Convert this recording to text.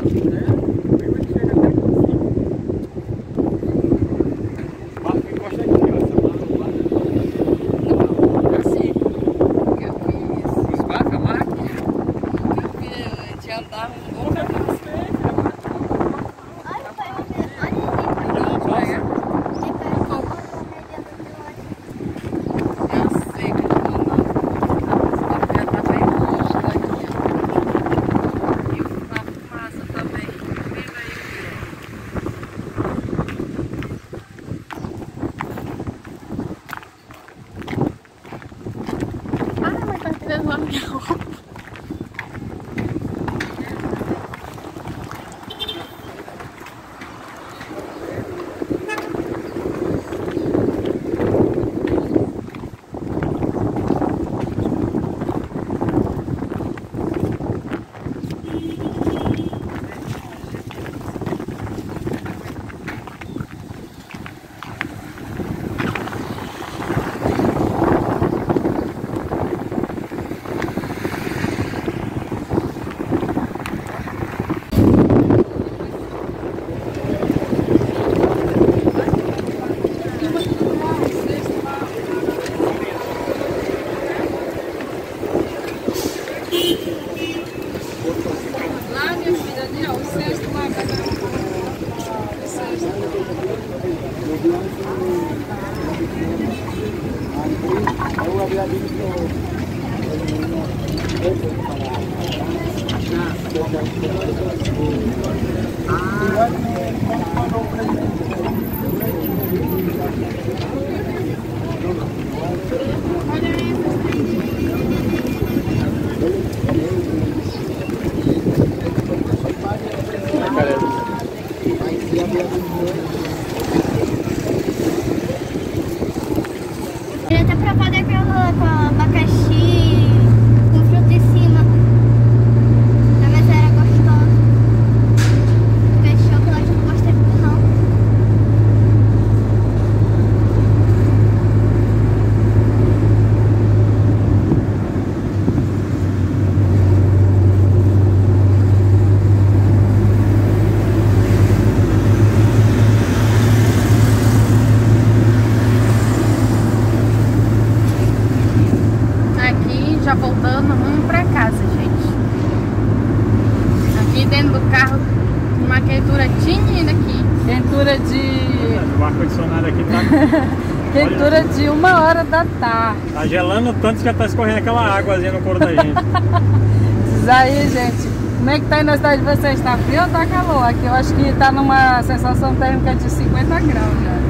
something there. Tá tirando Ah. Ele até já voltando, vamos pra casa, gente. Aqui dentro do carro, uma quentura tímida aqui. Quentura de. O ar-condicionado aqui tá, Quentura de uma hora da tarde. tá gelando tanto que já tá escorrendo aquela águazinha no couro da gente. Diz aí, gente, como é que tá aí na cidade de vocês? Tá frio ou tá calor? Aqui eu acho que tá numa sensação térmica de 50 graus já.